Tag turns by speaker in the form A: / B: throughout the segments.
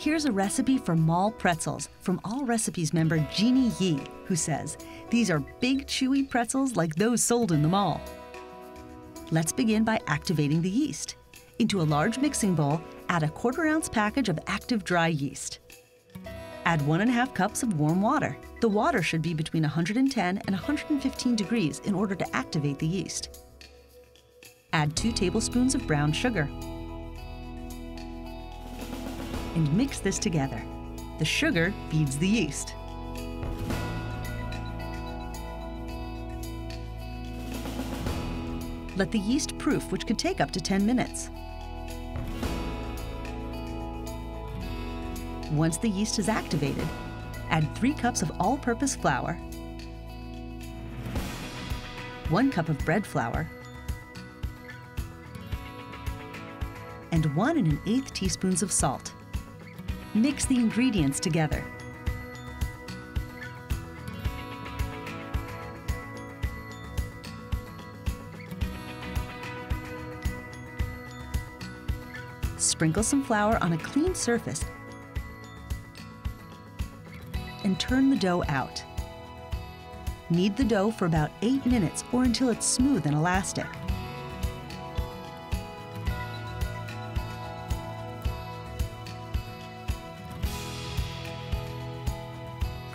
A: here's a recipe for mall pretzels from All Recipes member Jeannie Yee, who says these are big, chewy pretzels like those sold in the mall. Let's begin by activating the yeast. Into a large mixing bowl, add a quarter ounce package of active dry yeast. Add one and a half cups of warm water. The water should be between 110 and 115 degrees in order to activate the yeast. Add two tablespoons of brown sugar. And mix this together. The sugar feeds the yeast. Let the yeast proof, which could take up to 10 minutes. Once the yeast is activated, add 3 cups of all-purpose flour, 1 cup of bread flour, and 1 and an eighth teaspoons of salt. Mix the ingredients together. Sprinkle some flour on a clean surface and turn the dough out. Knead the dough for about 8 minutes or until it's smooth and elastic.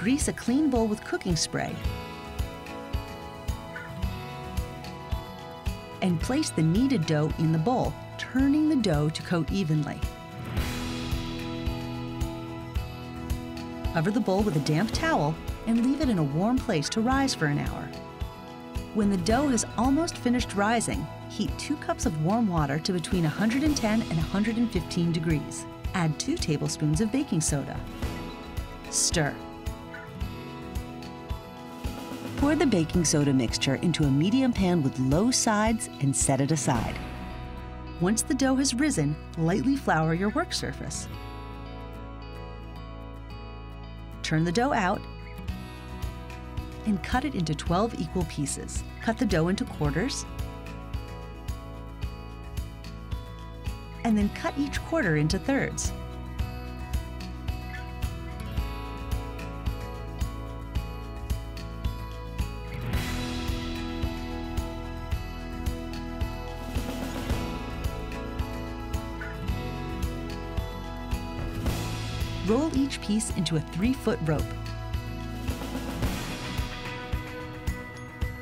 A: Grease a clean bowl with cooking spray and place the kneaded dough in the bowl, turning the dough to coat evenly. Cover the bowl with a damp towel and leave it in a warm place to rise for an hour. When the dough has almost finished rising, heat 2 cups of warm water to between 110 and 115 degrees. Add 2 tablespoons of baking soda. Stir. Pour the baking soda mixture into a medium pan with low sides and set it aside. Once the dough has risen, lightly flour your work surface. Turn the dough out and cut it into 12 equal pieces. Cut the dough into quarters and then cut each quarter into thirds. Roll each piece into a three-foot rope.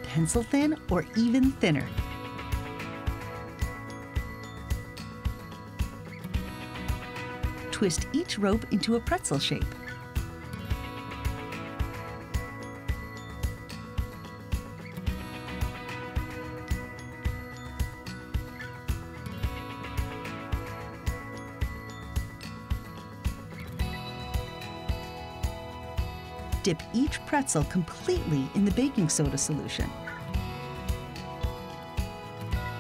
A: Pencil thin or even thinner. Twist each rope into a pretzel shape. Dip each pretzel completely in the baking soda solution.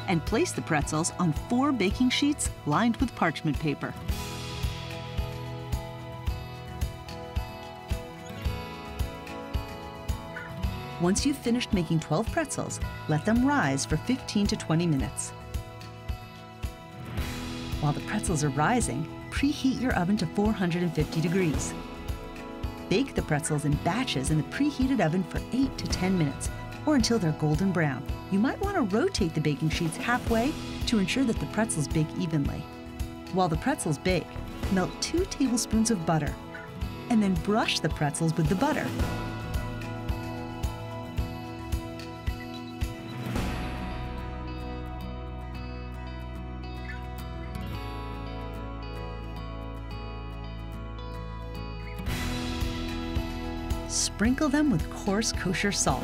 A: And place the pretzels on four baking sheets lined with parchment paper. Once you've finished making 12 pretzels, let them rise for 15 to 20 minutes. While the pretzels are rising, preheat your oven to 450 degrees. Bake the pretzels in batches in the preheated oven for 8 to 10 minutes or until they're golden brown. You might want to rotate the baking sheets halfway to ensure that the pretzels bake evenly. While the pretzels bake, melt 2 tablespoons of butter and then brush the pretzels with the butter. Sprinkle them with coarse kosher salt.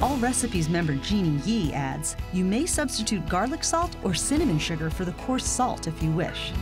A: All Recipes member Jeannie Yee adds, you may substitute garlic salt or cinnamon sugar for the coarse salt if you wish.